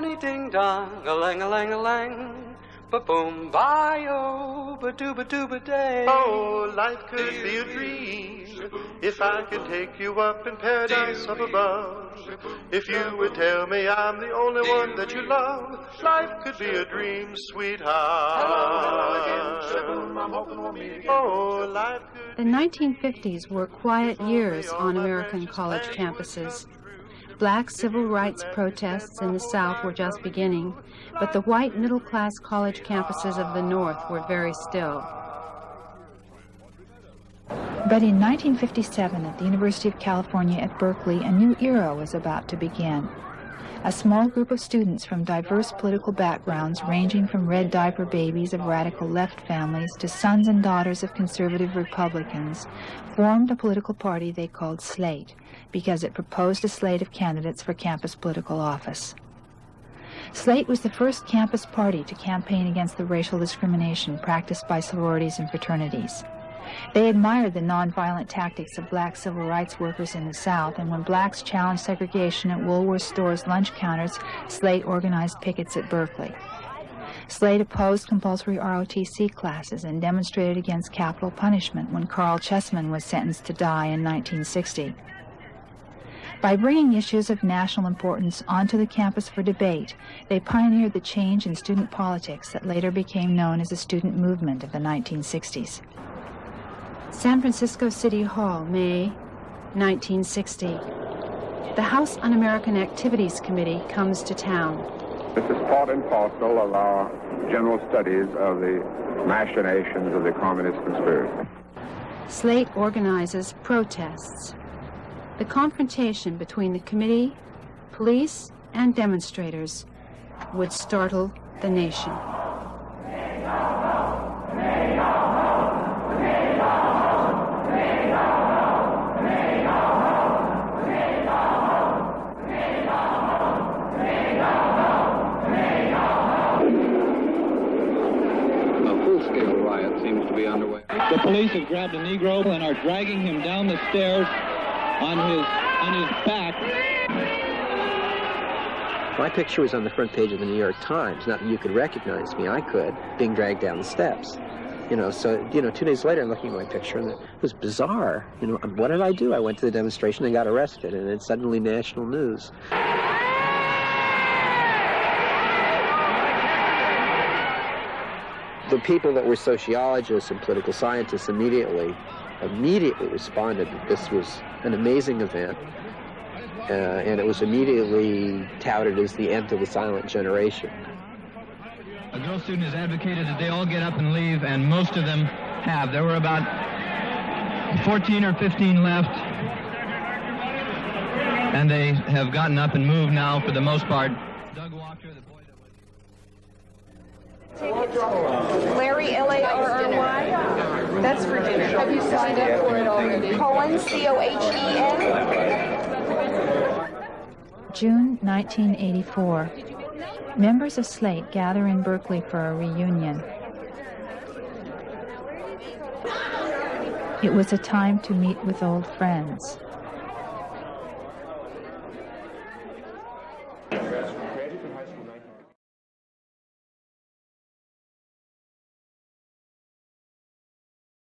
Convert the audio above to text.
dee ding dong, a lang a lang a lang. Ba boom, bye oh, ba doo ba doo ba day. Oh, life could be a dream if I could take you up in paradise up above. If you would tell me I'm the only one that you love, life could be a dream, sweetheart. Oh, life could The 1950s were quiet years on American college campuses. Black civil rights protests in the South were just beginning, but the white middle class college campuses of the North were very still. But in 1957, at the University of California at Berkeley, a new era was about to begin. A small group of students from diverse political backgrounds, ranging from red diaper babies of radical left families to sons and daughters of conservative Republicans, formed a political party they called Slate because it proposed a slate of candidates for campus political office. Slate was the first campus party to campaign against the racial discrimination practiced by sororities and fraternities. They admired the nonviolent tactics of black civil rights workers in the South, and when blacks challenged segregation at Woolworth stores' lunch counters, Slate organized pickets at Berkeley. Slate opposed compulsory ROTC classes and demonstrated against capital punishment when Caryl Chessman was sentenced to die in 1960. By bringing issues of national importance onto the campus for debate, they pioneered the change in student politics that later became known as the student movement of the 1960s. San Francisco City Hall, May 1960. The House Un-American Activities Committee comes to town. This is part and parcel of our general studies of the machinations of the communist conspiracy. Slate organizes protests. The confrontation between the committee, police, and demonstrators would startle the nation. A full-scale riot seems to be underway. The police have grabbed a Negro and are dragging him down the stairs on his on his back. My picture was on the front page of the New York Times. Not that you could recognize me, I could, being dragged down the steps. You know, so, you know, two days later, I'm looking at my picture, and it was bizarre. You know, what did I do? I went to the demonstration and got arrested, and it's suddenly national news. The people that were sociologists and political scientists immediately, immediately responded that this was an amazing event, uh, and it was immediately touted as the end of the silent generation. A girl student has advocated that they all get up and leave, and most of them have. There were about 14 or 15 left, and they have gotten up and moved now for the most part. Larry, L A R R Y. That's Virginia. Have you signed up for it already? Cohen, C O H E N. June 1984. Members of Slate gather in Berkeley for a reunion. It was a time to meet with old friends. Graduated from high school